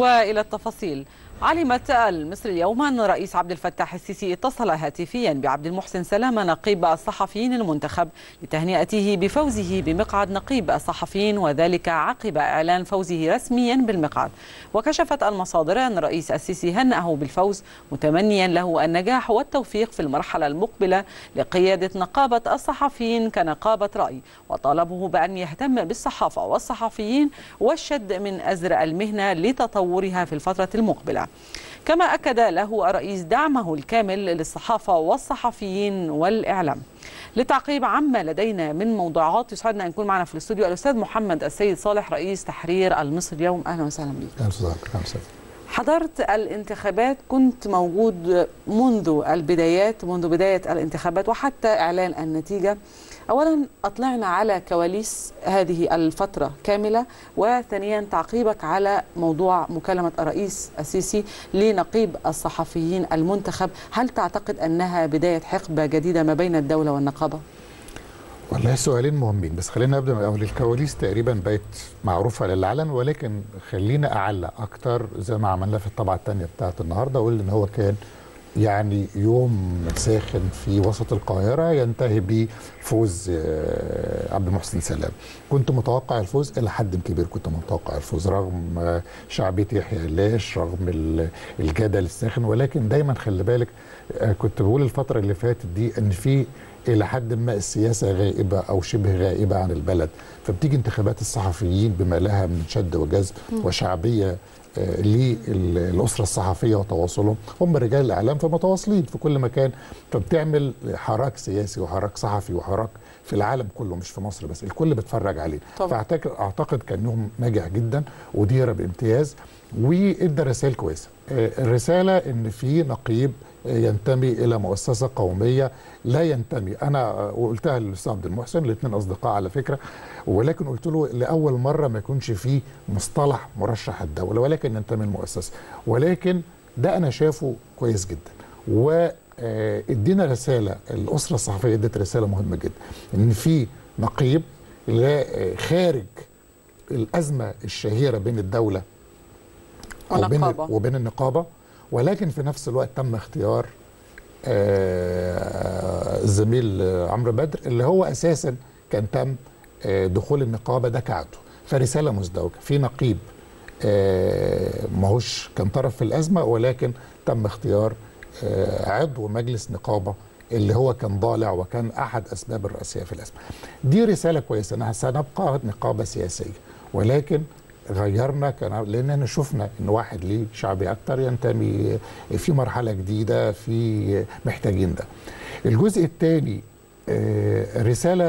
وإلى التفاصيل. علمت المصري اليوم أن الرئيس عبد الفتاح السيسي اتصل هاتفيا بعبد المحسن سلامة نقيب الصحفيين المنتخب لتهنئته بفوزه بمقعد نقيب الصحفيين وذلك عقب إعلان فوزه رسميا بالمقعد. وكشفت المصادر أن الرئيس السيسي هنأه بالفوز متمنيا له النجاح والتوفيق في المرحلة المقبلة لقيادة نقابة الصحفيين كنقابة رأي. وطالبه بأن يهتم بالصحافة والصحفيين والشد من أزر المهنة لتطورها في الفترة المقبلة. كما أكد له الرئيس دعمه الكامل للصحافة والصحفيين والإعلام. لتعقيب عما لدينا من موضوعات يسعدنا أن يكون معنا في الاستوديو الأستاذ محمد السيد صالح رئيس تحرير المصري اليوم. أهلا وسهلا بك. أهلا وسهلا. حضرت الانتخابات كنت موجود منذ البدايات منذ بداية الانتخابات وحتى إعلان النتيجة. اولا أطلعنا على كواليس هذه الفترة كاملة وثانيا تعقيبك على موضوع مكالمة الرئيس السيسي لنقيب الصحفيين المنتخب. هل تعتقد أنها بداية حقبة جديدة ما بين الدولة والنقابة؟ والله سؤالين مهمين بس خلينا نبدأ من اول الكواليس تقريبا بقت معروفة للعلن ولكن خلينا أعلق أكتر زي ما عملنا في الطبعه الثانية بتاعت النهارده. أقول إن هو كان يعني يوم ساخن في وسط القاهرة ينتهي بفوز عبد المحسن سلام. كنت متوقع الفوز إلى حد كبير كنت متوقع الفوز رغم شعبية يحيى اللاش رغم الجدل الساخن. ولكن دايما خلي بالك كنت بقول الفترة اللي فاتت دي إن في إلى حد ما السياسة غائبة أو شبه غائبة عن البلد. فبتيجي انتخابات الصحفيين بما لها من شد وجذب وشعبية للأسرة الصحفية وتواصلهم. هم رجال الإعلام فمتواصلين في كل مكان. فبتعمل حراك سياسي وحراك صحفي وحراك في العالم كله مش في مصر بس الكل بيتفرج عليه. فاعتقد أعتقد كان يوم ناجح جدا ودير بامتياز. وادى رسائل كويسه الرسالة إن في نقيب ينتمي إلى مؤسسة قومية لا ينتمي. أنا قلتها للأستاذ عبد المحسن الاثنين أصدقاء على فكرة ولكن قلت له لأول مرة ما يكونش فيه مصطلح مرشح الدولة ولكن ينتمي المؤسسه ولكن ده أنا شافه كويس جدا. و إدينا رسالة الأسرة الصحفية إدت رسالة مهمة جدا إن في نقيب خارج الأزمة الشهيرة بين الدولة وبين وبين النقابة ولكن في نفس الوقت تم اختيار الزميل عمرو بدر اللي هو أساسا كان تم دخول النقابة ده كعده فرسالة مزدوجة في نقيب ماهوش كان طرف في الأزمة ولكن تم اختيار عضو مجلس نقابة اللي هو كان ضالع وكان أحد أسباب الرئيسية في الأزمة. دي رسالة كويسة إنها سنبقى نقابة سياسية ولكن غيرنا كان لأننا شفنا إن واحد ليه شعبي أكتر ينتمي في مرحلة جديدة في محتاجين ده. الجزء الثاني رسالة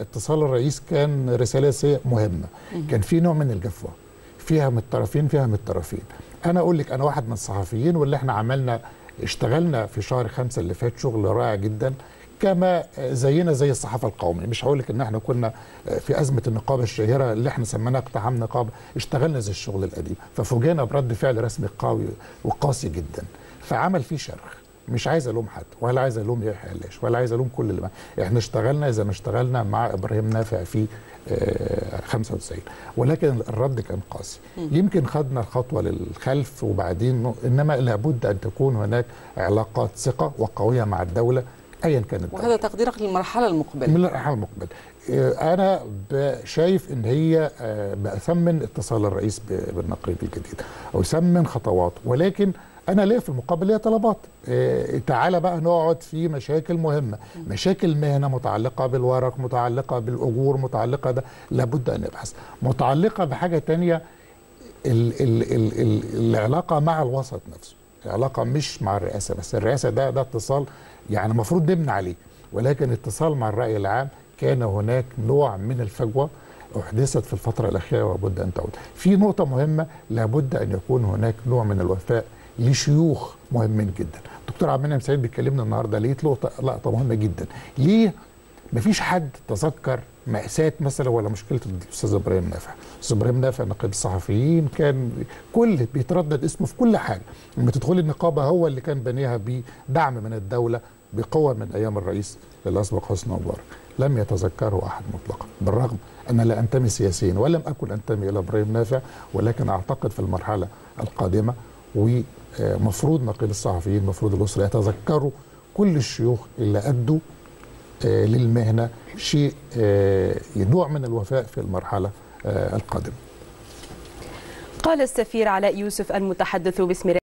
اتصال الرئيس كان رسالة مهمة. كان في نوع من الجفوة. فيها من الطرفين فيها من الطرفين أنا أقول لك أنا واحد من الصحفيين واللي إحنا عملنا اشتغلنا في شهر خمسة اللي فات شغل رائع جدا. كما زينا زي الصحافة القومية. مش هقول لك إن إحنا كنا في أزمة النقابه الشهيرة اللي إحنا سميناها اقتحام نقابه اشتغلنا زي الشغل القديم. ففوجئنا برد فعل رسمي قوي وقاسي جدا. فعمل فيه شرخ. مش عايز ألوم حد ولا عايز ألوم يحيى علاش ولا عايز ألوم كل اللي معاه إحنا اشتغلنا زي ما اشتغلنا مع إبراهيم نافع في 95 ولكن الرد كان قاسي. يمكن خدنا الخطوة للخلف وبعدين إنما لابد أن تكون هناك علاقات ثقة وقوية مع الدولة ايا كانت الدولة. وهذا تقديرك للمرحلة المقبلة. من المرحله المقبلة. أنا شايف إن هي بثمن اتصال الرئيس بالنقيب الجديد أو يثمن خطواته. ولكن أنا ليا في المقابل ليا طلبات. إيه تعالى بقى نقعد في مشاكل مهمة. مشاكل مهنة متعلقة بالورق متعلقة بالأجور متعلقة ده لابد أن نبحث متعلقة بحاجة تانية ال ال ال ال العلاقة مع الوسط نفسه. العلاقه مش مع الرئاسة بس الرئاسة ده ده اتصال يعني المفروض نبني عليه. ولكن اتصال مع الرأي العام كان هناك نوع من الفجوة أحدثت في الفترة الأخيرة وبد أن تعود. في نقطة مهمة لابد أن يكون هناك نوع من الوفاء لشيوخ مهمين جدا. دكتور عبد المنعم سعيد بيكلمنا النهارده لقيت لقطة لقطة مهمة جدا. ليه مفيش حد تذكر مأساة مثلا ولا مشكلة الأستاذ إبراهيم نافع؟ الأستاذ إبراهيم نافع نقيب الصحفيين كان كل بيتردد اسمه في كل حاجة. لما تدخلي النقابة هو اللي كان بنيها بدعم من الدولة بقوة من أيام الرئيس الاسبق حسني مبارك. لم يتذكره أحد مطلقا. بالرغم ان لا أنتمي سياسيا ولم أكن أنتمي إلى إبراهيم نافع ولكن أعتقد في المرحلة القادمة ومفروض نقيب الصحفيين مفروض الأسرة يتذكروا كل الشيوخ اللي أدوا آه، للمهنة شيء آه، نوع من الوفاء في المرحلة آه، القادمة. قال السفير علاء يوسف المتحدث باسم